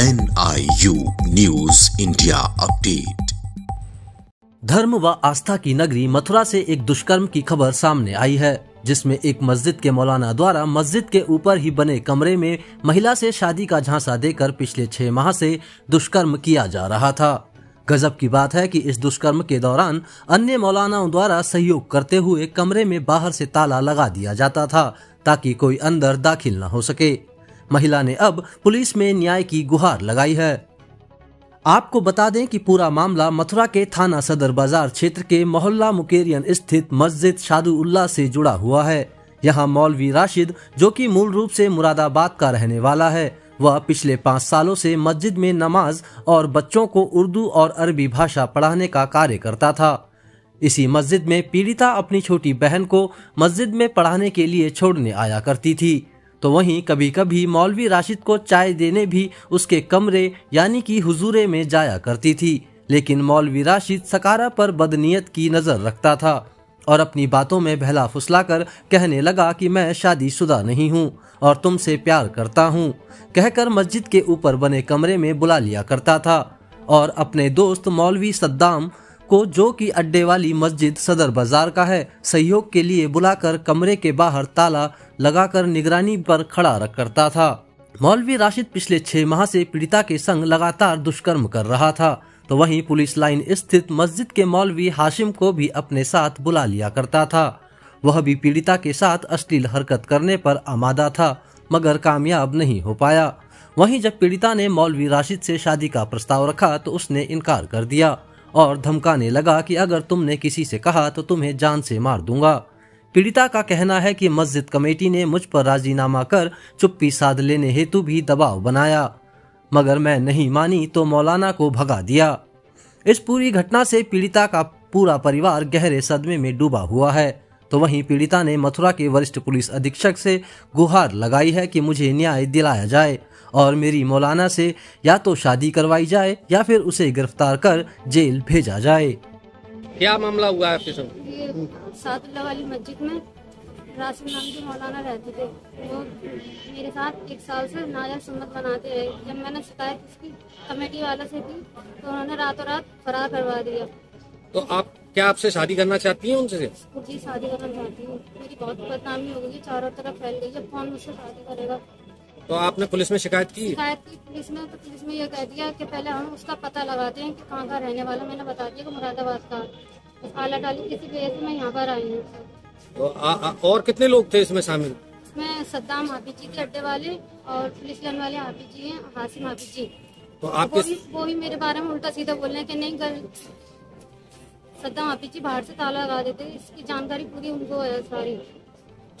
N I U news India update धर्म व आस्था की नगरी मथुरा से एक दुष्कर्म की खबर सामने आई है, जिसमें एक मस्जिद के मौलाना द्वारा मस्जिद के ऊपर ही बने कमरे में महिला से शादी का झांसा देकर पिछले छह माह से दुष्कर्म किया जा रहा था। गजब की बात है कि इस दुष्कर्म के दौरान अन्य मौलानाओं द्वारा सहयोग करते हुए कमरे में बाहर से ताला लगा दिया जाता था, ताकि कोई अंदर दाखिल न हो सके। महिला ने अब पुलिस में न्याय की गुहार लगाई है। आपको बता दें कि पूरा मामला मथुरा के थाना सदर बाज़ार क्षेत्र के मोहल्ला मुकेरियन स्थित मस्जिद शादुल्ला से जुड़ा हुआ है। यहाँ मौलवी राशिद, जो कि मूल रूप से मुरादाबाद का रहने वाला है, वह पिछले पाँच सालों से मस्जिद में नमाज़ और बच्चों को उर्दू और अरबी भाषा पढ़ाने का कार्य करता था। इसी मस्जिद में पीड़िता अपनी छोटी बहन को मस्जिद में पढ़ाने के लिए छोड़ने आया करती थी। तो वहीं कभी कभी मौलवी राशिद को चाय देने भी उसके कमरे यानी कि हुजूरे में जाया करती थी, लेकिन मौलवी राशिद सकारा पर बदनीयत की नज़र रखता था और अपनी बातों में बहला फुसलाकर कहने लगा कि मैं शादीशुदा नहीं हूँ और तुमसे प्यार करता हूँ। कहकर मस्जिद के ऊपर बने कमरे में बुला लिया करता था और अपने दोस्त मौलवी सद्दाम को, जो कि अड्डे वाली मस्जिद सदर बाज़ार का है, सहयोग के लिए बुलाकर कमरे के बाहर ताला लगाकर निगरानी पर खड़ा रख करता था। मौलवी राशिद पिछले छह माह से पीड़िता के संग लगातार दुष्कर्म कर रहा था। तो वहीं पुलिस लाइन स्थित मस्जिद के मौलवी हाशिम को भी अपने साथ बुला लिया करता था। वह भी पीड़िता के साथ अश्लील हरकत करने पर आमादा था, मगर कामयाब नहीं हो पाया। वहीं जब पीड़िता ने मौलवी राशिद से शादी का प्रस्ताव रखा तो उसने इनकार कर दिया। और धमकाने लगा कि अगर तुमने किसी से कहा तो तुम्हें जान से मार दूँगा। पीड़िता का कहना है कि मस्जिद कमेटी ने मुझ पर राजीनामा कर चुप्पी साध लेने हेतु भी दबाव बनाया। मगर मैं नहीं मानी तो मौलाना को भगा दिया। इस पूरी घटना से पीड़िता का पूरा परिवार गहरे सदमे में डूबा हुआ है। तो वहीं पीड़िता ने मथुरा के वरिष्ठ पुलिस अधीक्षक से गुहार लगाई है कि मुझे न्याय दिलाया जाए और मेरी मौलाना से या तो शादी करवाई जाए या फिर उसे गिरफ़्तार कर जेल भेजा जाए। क्या मामला हुआ है आपके सादुल्ला वाली मस्जिद में नाम के मौलाना रहते थे। वो मेरे साथ एक साल से नाजायज बनाते रहे। जब मैंने शिकायत इसकी कमेटी वाले से की तो उन्होंने रातों रात फरार करवा दिया। तो आप क्या आपसे शादी करना चाहती हैं उनसे? जी शादी करना चाहती हूँ। मेरी बहुत बदनामी हो गई है, चारों तरफ़ फैल गई। जब कौन मुझसे शादी करेगा? तो आपने पुलिस में शिकायत की? शिकायत की पुलिस ने तो पुलिस में ये कह दिया कि पहले हम उसका पता लगाते हैं कि कहाँ का रहने वाला मैंने बता दिया कि मुरादाबाद का। आला डाली किसी वजह से मैं यहाँ पर आई हूँ। तो आ, आ, और कितने लोग थे इसमें शामिल? इसमें सद्दाम हाफिज जी के अड्डे वाले और पुलिस लाइन वाले हाफिज जी हैं हासिम हाफिज जी। तो वो भी वो भी मेरे बारे में उल्टा सीधा बोल रहे हैं कि नहीं कर सद्दाम हाफिज जी बाहर से ताला लगा देते इसकी जानकारी पूरी उनको है सारी।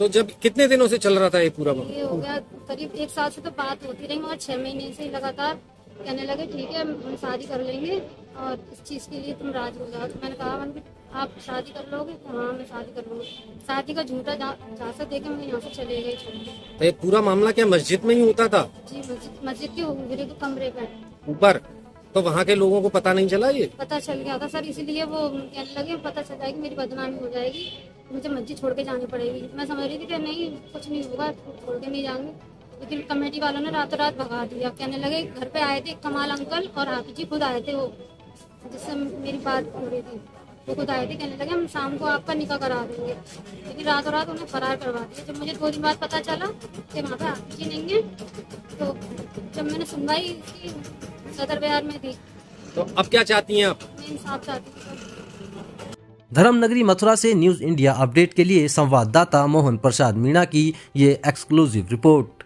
तो जब कितने दिनों से चल रहा था ये पूरा ये हो गया करीब एक साल से तो बात होती रही मगर छह महीने से लगातार कहने लगे ठीक है हम शादी कर लेंगे और इस चीज़ के लिए तुम राज हो जाओ। तो मैंने कहा मैंने आप शादी कर लोगे? तो हाँ मैं शादी कर लूँगी। शादी का झूठा झांसा देके मैं यहाँ से चले के। तो ये पूरा मामला क्या मस्जिद में ही होता था? जी मस्जिद मस्जिद के के कमरे पे। ऊपर? तो वहाँ के लोगों को पता नहीं चला ये? पता चल गया था सर, इसीलिए वो कहने लगे पता चल जाएगी मेरी बदनामी हो जाएगी। मुझे मस्जिद छोड़ के जानी पड़ेगी। मैं समझ रही थी कि नहीं, कुछ नहीं होगा, छोड़ के नहीं जाएँगे लेकिन कमेटी वालों ने रातों रात भगा दिया। कहने लगे, घर पे आए थे कमाल अंकल और हाफिज जी खुद आए थे वो। जिससे मेरी बात हो रही थी। वो खुद आए थे, कहने लगे, हम शाम को आपका निकाह करा देंगे। लेकिन रातों रात उन्हें फरार करवा दिया। जब मुझे दो दिन बाद पता चला कि वहाँ पे हाफी जी नहीं है तो जब मैंने सुनवाई की सदर बिहार में थी। तो अब क्या चाहती हैं आप? मैं इंसाफ चाहती हूँ। धर्मनगरी मथुरा से न्यूज़ इंडिया अपडेट के लिए संवाददाता मोहन प्रसाद मीणा की ये exclusive report.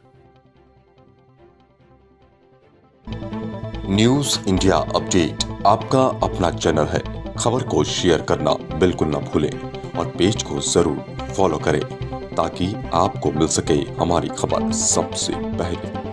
News India update आपका अपना चैनल है। खबर को शेयर करना बिल्कुल न भूलें और पेज को ज़रूर फॉलो करें ताकि आपको मिल सके हमारी खबर सबसे पहले।